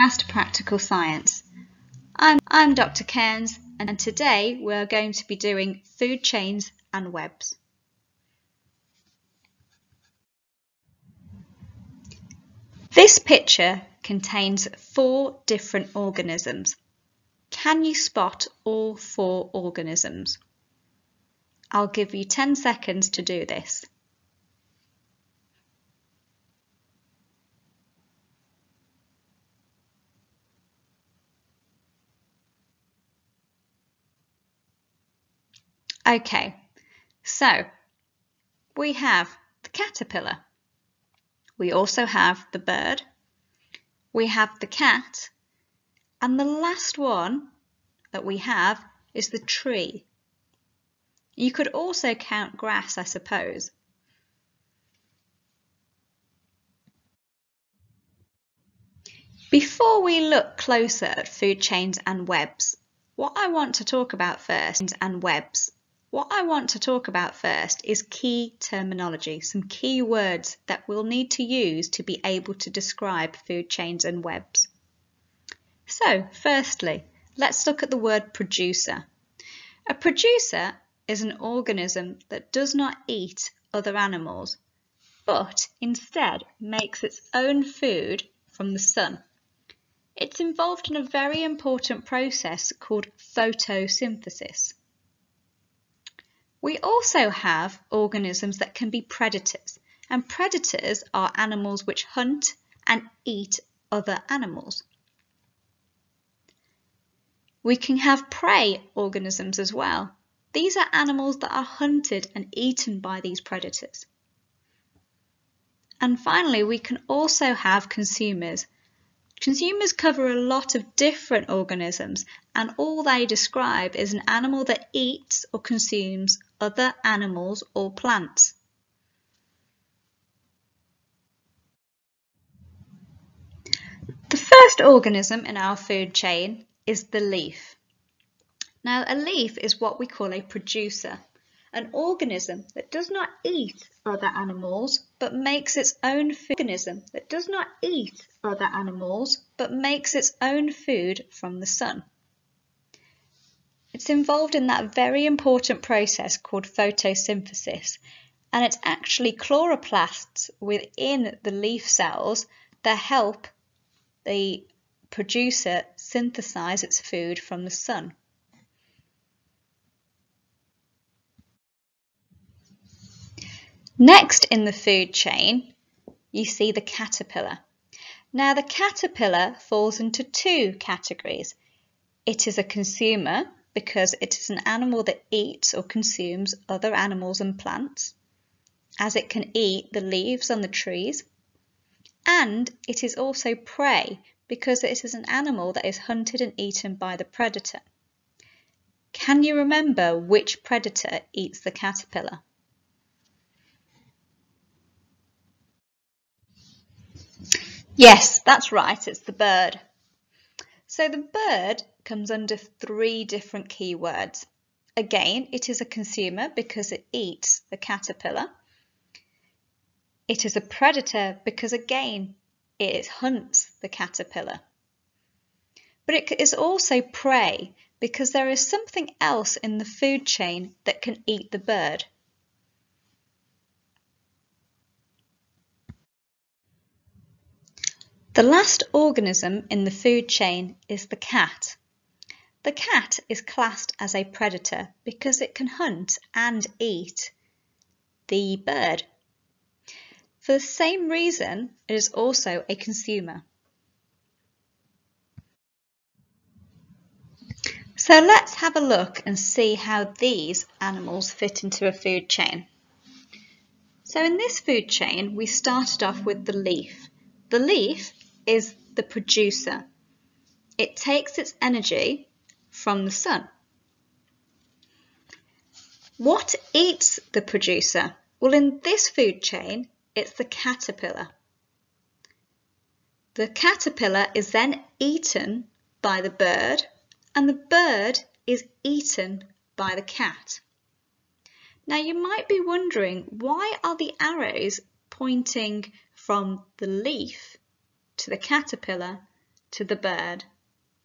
NUAST Practical Science. I'm, I'm Dr. Cairns and today we're going to be doing food chains and webs. This picture contains four different organisms. Can you spot all four organisms? I'll give you 10 seconds to do this. Okay, so we have the caterpillar. We also have the bird. We have the cat. And the last one that we have is the tree. You could also count grass, I suppose. Before we look closer at food chains and webs, what I want to talk about first and webs what I want to talk about first is key terminology, some key words that we'll need to use to be able to describe food chains and webs. So, firstly, let's look at the word producer. A producer is an organism that does not eat other animals, but instead makes its own food from the sun. It's involved in a very important process called photosynthesis. We also have organisms that can be predators, and predators are animals which hunt and eat other animals. We can have prey organisms as well. These are animals that are hunted and eaten by these predators. And finally, we can also have consumers. Consumers cover a lot of different organisms and all they describe is an animal that eats or consumes other animals or plants. The first organism in our food chain is the leaf. Now a leaf is what we call a producer, an organism that does not eat other animals but makes its own food. organism that does not eat other animals but makes its own food from the sun. It's involved in that very important process called photosynthesis, and it's actually chloroplasts within the leaf cells that help the producer synthesize its food from the sun. Next in the food chain, you see the caterpillar. Now the caterpillar falls into two categories. It is a consumer because it is an animal that eats or consumes other animals and plants, as it can eat the leaves on the trees. And it is also prey because it is an animal that is hunted and eaten by the predator. Can you remember which predator eats the caterpillar? Yes, that's right, it's the bird. So the bird comes under three different keywords. Again, it is a consumer because it eats the caterpillar. It is a predator because again, it hunts the caterpillar. But it is also prey because there is something else in the food chain that can eat the bird. The last organism in the food chain is the cat. The cat is classed as a predator because it can hunt and eat the bird. For the same reason, it is also a consumer. So let's have a look and see how these animals fit into a food chain. So in this food chain, we started off with the leaf. The leaf is the producer. It takes its energy from the sun. What eats the producer? Well, in this food chain, it's the caterpillar. The caterpillar is then eaten by the bird, and the bird is eaten by the cat. Now you might be wondering, why are the arrows pointing from the leaf to the caterpillar to the bird.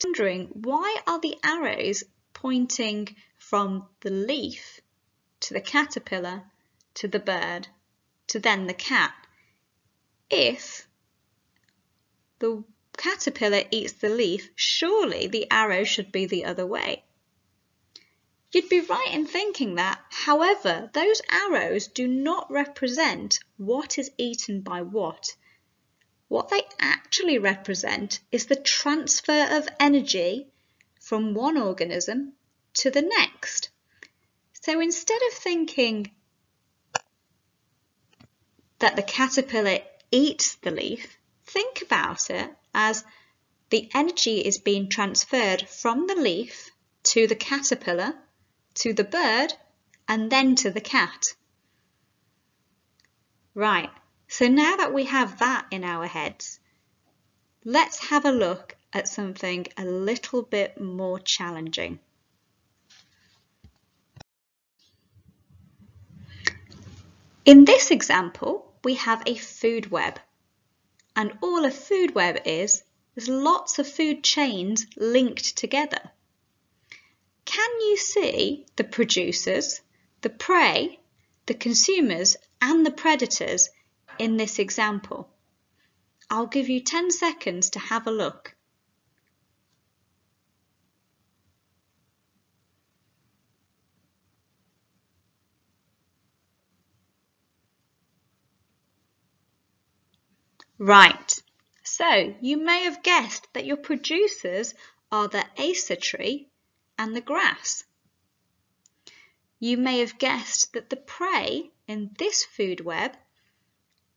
Wondering why are the arrows pointing from the leaf to the caterpillar to the bird to then the cat if the caterpillar eats the leaf, surely the arrow should be the other way. You'd be right in thinking that. However, those arrows do not represent what is eaten by what. What they actually represent is the transfer of energy from one organism to the next. So instead of thinking that the caterpillar eats the leaf, think about it as the energy is being transferred from the leaf to the caterpillar, to the bird, and then to the cat. Right, so now that we have that in our heads, let's have a look at something a little bit more challenging. In this example, we have a food web. And all a food web is, is lots of food chains linked together. Can you see the producers, the prey, the consumers and the predators in this example? I'll give you 10 seconds to have a look. Right, so you may have guessed that your producers are the acer tree and the grass. You may have guessed that the prey in this food web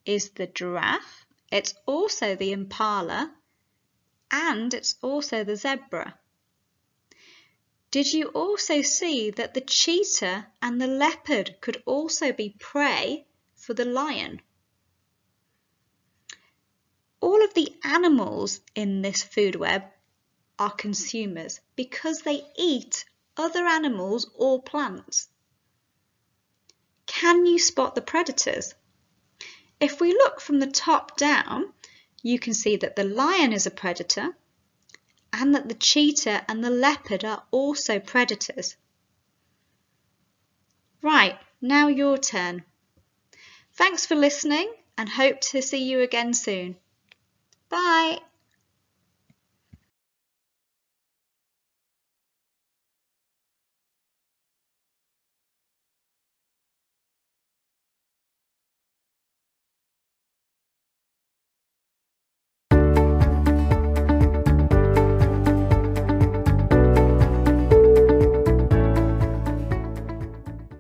is the giraffe, it's also the impala, and it's also the zebra. Did you also see that the cheetah and the leopard could also be prey for the lion? All of the animals in this food web are consumers because they eat other animals or plants. Can you spot the predators? If we look from the top down, you can see that the lion is a predator and that the cheetah and the leopard are also predators. Right, now your turn. Thanks for listening and hope to see you again soon. Bye.